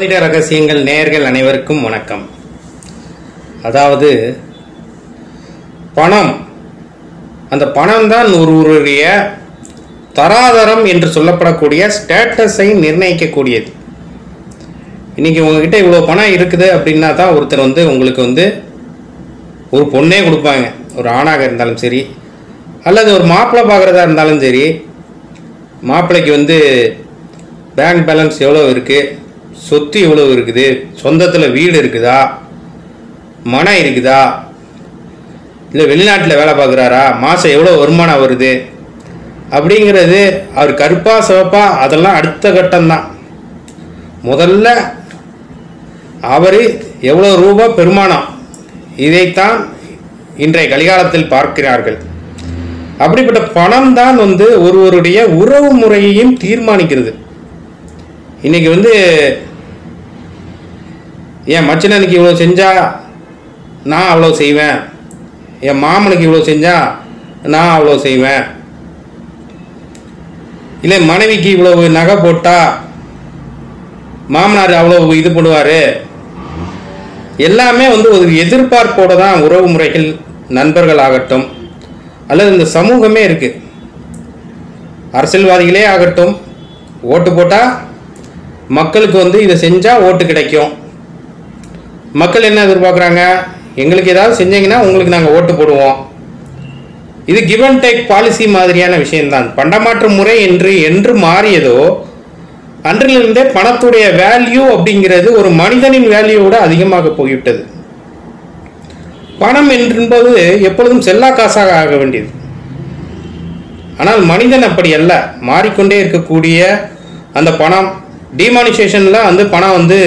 ஜோதிட ரகசியங்கள் நேர்கள் அனைவருக்கும் வணக்கம். அதாவது பணம். அந்த பணம் தான் ஒருவருடைய தராதரம் என்று சொல்லப்படக்கூடிய ஸ்டேட்டஸை நிர்ணயிக்கக்கூடியது. இன்றைக்கி உங்ககிட்ட இவ்வளோ பணம் இருக்குது அப்படின்னா தான் ஒருத்தர் வந்து உங்களுக்கு வந்து ஒரு பொண்ணே கொடுப்பாங்க. ஒரு ஆணாக இருந்தாலும் சரி அல்லது ஒரு மாப்பிள்ளை பார்க்குறதா இருந்தாலும் சரி மாப்பிள்ளைக்கு வந்து பேங்க் பேலன்ஸ் எவ்வளோ இருக்குது சொத்து எவ்வளோ இருக்குது? சொந்தத்தில் வீடு இருக்குதா? மனம் இருக்குதா? இல்லை வெளிநாட்டில் வேலை பார்க்குறாரா? மாதம் எவ்வளோ வருமானம் வருது? அப்படிங்கிறது அவர் கருப்பா சிவப்பா அதெல்லாம் அடுத்த கட்டம்தான். முதல்ல அவர் எவ்வளோ ரூபா பெருமானம்? இதைத்தான் இன்றைய கலிகாலத்தில் பார்க்கிறார்கள். அப்படிப்பட்ட பணம் தான் வந்து ஒருவருடைய உறவு முறையையும் தீர்மானிக்கிறது. இன்றைக்கி வந்து என் மச்சினனுக்கு இவ்வளோ செஞ்சால் நான் அவ்வளோ செய்வேன். என் மாமனுக்கு இவ்வளோ செஞ்சால் நான் அவ்வளோ செய்வேன். இல்லை மனைவிக்கு இவ்வளவு நகை போட்டால் மாமனார் அவ்வளோ இது பண்ணுவார். எல்லாமே வந்து ஒரு எதிர்பார்ப்போடு தான் உறவு முறைகள் நண்பர்கள் ஆகட்டும் அல்லது இந்த சமூகமே இருக்குது அரசியல்வாதிகளே ஆகட்டும் ஓட்டு போட்டால் மக்களுக்கு வந்து இதை செஞ்சால் ஓட்டு கிடைக்கும். மக்கள் என்ன எதிர்பார்க்குறாங்க? எங்களுக்கு ஏதாவது செஞ்சீங்கன்னா உங்களுக்கு நாங்கள் ஓட்டு போடுவோம். இது கிவ் அண்ட் டேக் பாலிசி மாதிரியான விஷயம்தான். பண்டமாற்று முறை என்று என்று மாறியதோ அன்றிலிருந்தே பணத்துடைய வேல்யூ அப்படிங்கிறது ஒரு மனிதனின் வேல்யூவோட அதிகமாக போய்விட்டது. பணம் என்பது எப்பொழுதும் செல்லா காசாக ஆக வேண்டியது. ஆனால் மனிதன் அப்படி அல்ல. மாறிக்கொண்டே இருக்கக்கூடிய அந்த பணம் டிமானிசேஷனில் வந்து பணம் வந்து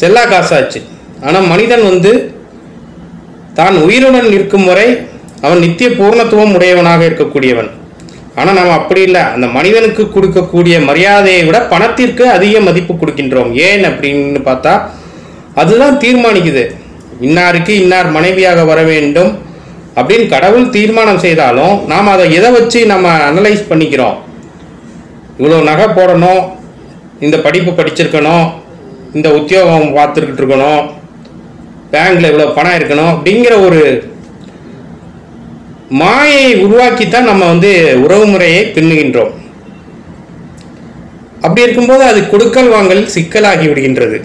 செல்லா காசாச்சு. ஆனால் மனிதன் வந்து தான் உயிருடன் இருக்கும் வரை அவன் நித்திய பூர்ணத்துவம் உடையவனாக இருக்கக்கூடியவன். ஆனால் நாம் அப்படி இல்லை. அந்த மனிதனுக்கு கொடுக்கக்கூடிய மரியாதையை விட பணத்திற்கு அதிக மதிப்பு கொடுக்கின்றோம். ஏன் அப்படின்னு பார்த்தா அதுதான் தீர்மானிக்குது. இன்னாருக்கு இன்னார் மனைவியாக வர வேண்டும் அப்படின்னு கடவுள் தீர்மானம் செய்தாலும் நாம் அதை எதை வச்சு நம்ம அனலைஸ் பண்ணிக்கிறோம்? இவ்வளோ நகை போடணும் இந்த படிப்பு படிச்சிருக்கணும் இந்த உத்தியோகம் பார்த்துக்கிட்டு இருக்கணும். பேங்கில் இவ்வளோ பணம் இருக்கணும் அப்படிங்கிற ஒரு மாயை உருவாக்கித்தான் நம்ம வந்து உறவு முறையை பின்னுகின்றோம். அப்படி இருக்கும்போது அது கொடுக்கல் வாங்கல் சிக்கலாகி விடுகின்றது.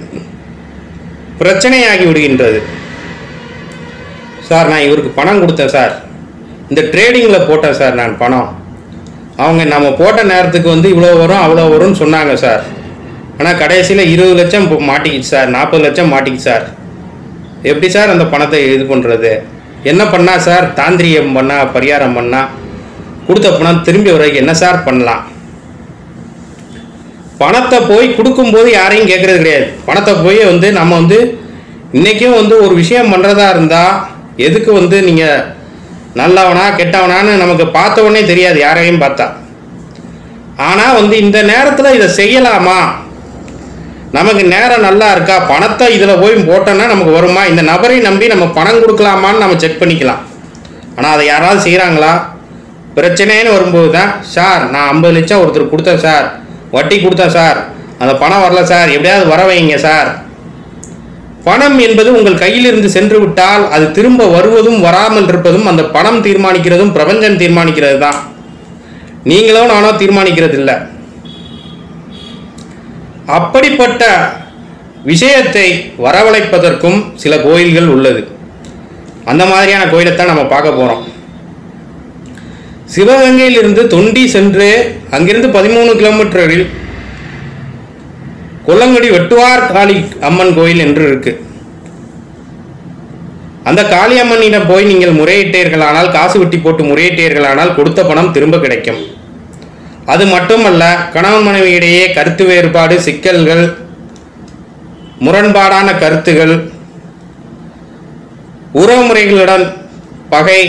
பிரச்சனையாகி விடுகின்றது. சார் நான் இவருக்கு பணம் கொடுத்தேன் சார். இந்த ட்ரேடிங்கில் போட்டேன் சார் நான் பணம். அவங்க நம்ம போட்ட நேரத்துக்கு வந்து இவ்வளோ வரும் அவ்வளோ வரும்னு சொன்னாங்க சார். ஆனால் கடைசியில் இருபது லட்சம் இப்போ மாட்டிக்கிச்சு சார். நாற்பது லட்சம் மாட்டிக்கிச்சு சார். எப்படி சார் அந்த பணத்தை இது பண்ணுறது என்ன பண்ணால் சார்? தாந்திரியம் பண்ணால் பரிகாரம் பண்ணால் கொடுத்த பணம் திரும்பி வரைக்கும் என்ன சார் பண்ணலாம்? பணத்தை போய் கொடுக்கும்போது யாரையும் கேட்குறது கிடையாது. பணத்தை போய் வந்து நம்ம வந்து இன்றைக்கும் வந்து ஒரு விஷயம் பண்ணுறதா இருந்தால் எதுக்கு வந்து நீங்கள் நல்லவனா கெட்டவனான்னு நமக்கு பார்த்த உடனே தெரியாது யாரையும் பார்த்தா. ஆனால் வந்து இந்த நேரத்தில் இதை செய்யலாமா? நமக்கு நேரம் நல்லா இருக்கா? பணத்தை இதில் போய் போட்டோன்னா நமக்கு வருமா? இந்த நபரை நம்பி நம்ம பணம் கொடுக்கலாமான்னு நம்ம செக் பண்ணிக்கலாம். ஆனால் அதை யாராவது செய்கிறாங்களா பிரச்சனைன்னு வரும்போது தான் சார் நான் ஐம்பது லட்சம் ஒருத்தர் கொடுத்தேன் சார். வட்டி கொடுத்தேன் சார். அந்த பணம் வரல சார். எப்படியாவது வர வைங்க சார். பணம் என்பது உங்கள் கையிலிருந்து சென்று விட்டால் அது திரும்ப வருவதும் வராமல் இருப்பதும் அந்த பணம் தீர்மானிக்கிறதும் பிரபஞ்சம் தீர்மானிக்கிறது தான். நீங்களோ நானோ தீர்மானிக்கிறது இல்லை அப்படிப்பட்ட விஷயத்தை வரவழைப்பதற்கும் சில கோயில்கள் உள்ளது. அந்த மாதிரியான கோயிலைத்தான் நம்ம பார்க்க போகிறோம் சிவகங்கையிலிருந்து தொண்டி சென்று அங்கிருந்து பதிமூணு கிலோமீட்டரில் கொல்லங்குடி வெட்டுவார் காளி அம்மன் கோயில் என்று இருக்கு. அந்த காளியம்மனிடம் போய் நீங்கள் முறையிட்டீர்களானால் காசு வெட்டி போட்டு முறையிட்டீர்களானால் கொடுத்த பணம் திரும்ப கிடைக்கும். அது மட்டுமல்ல கணவன் மனைவியிடையே கருத்து வேறுபாடு சிக்கல்கள் முரண்பாடான கருத்துகள் உறவுமுறைகளுடன் பகை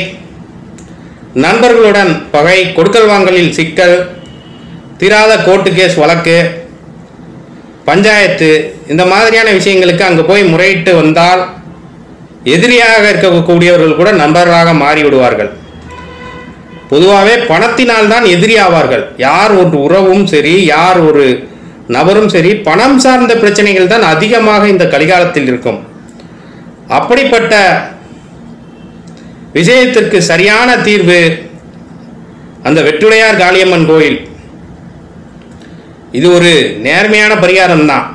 நண்பர்களுடன் பகை கொடுக்கல் வாங்கலில் சிக்கல் தீராத கோர்ட்டு கேஸ் வழக்கு பஞ்சாயத்து இந்த மாதிரியான விஷயங்களுக்கு அங்கே போய் முறையிட்டு வந்தால் எதிரியாக இருக்கக்கூடியவர்கள் கூட நண்பர்களாக மாறிவிடுவார்கள். பொதுவாகவே பணத்தினால் தான் எதிரி ஆவார்கள். யார் ஒரு உறவும் சரி யார் ஒரு நபரும் சரி பணம் சார்ந்த பிரச்சனைகள் தான் அதிகமாக இந்த கலிகாலத்தில் இருக்கும். அப்படிப்பட்ட விஷயத்திற்கு சரியான தீர்வு அந்த வெற்றுடையார் காளியம்மன் கோயில். இது ஒரு நேர்மையான பரிகாரம் தான்.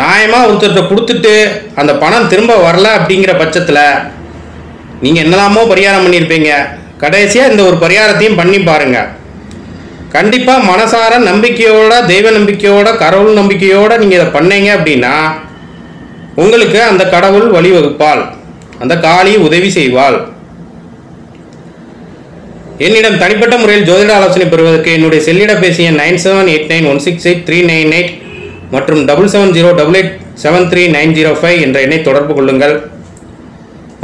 நியாயமாக ஒருத்தர்கிட்ட கொடுத்துட்டு அந்த பணம் திரும்ப வரல அப்படிங்கிற பட்சத்தில் நீங்கள் என்னதாமோ பரிகாரம் பண்ணியிருப்பீங்க. கடைசியாக இந்த ஒரு பரிகாரத்தையும் பண்ணி பாருங்க. கண்டிப்பாக மனசார நம்பிக்கையோட தெய்வ நம்பிக்கையோட கடவுள் நம்பிக்கையோட நீங்கள் இதை பண்ணீங்க அப்படின்னா உங்களுக்கு அந்த கடவுள் வழிவகுப்பாள் அந்த காளி உதவி செய்வாள். என்னிடம் தனிப்பட்ட முறையில் ஜோதிட ஆலோசனை பெறுவதற்கு என்னுடைய செல்லிடபேசி எண் nine seven eight nine one six eight three nine eight மற்றும் double seven zero double eight seven three nine zero five என்ற எண்ணை தொடர்பு கொள்ளுங்கள்.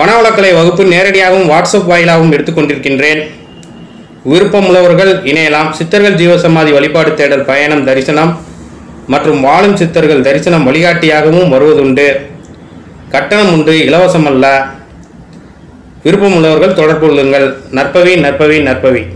பணவளக்கலை வகுப்பு நேரடியாகவும் வாட்ஸ்அப் வாயிலாகவும் எடுத்துக்கொண்டிருக்கின்றேன். விருப்பமுள்ளவர்கள் இணையலாம். சித்தர்கள் ஜீவசமாதி வழிபாடு தேடல் பயணம் தரிசனம் மற்றும் வாழும் சித்தர்கள் தரிசனம் வழிகாட்டியாகவும் வருவதுண்டு. கட்டணம் உண்டு இலவசமல்ல. விருப்பமுள்ளவர்கள் தொடர்பு கொள்ளுங்கள். நற்பவி நற்பவி நற்பவி.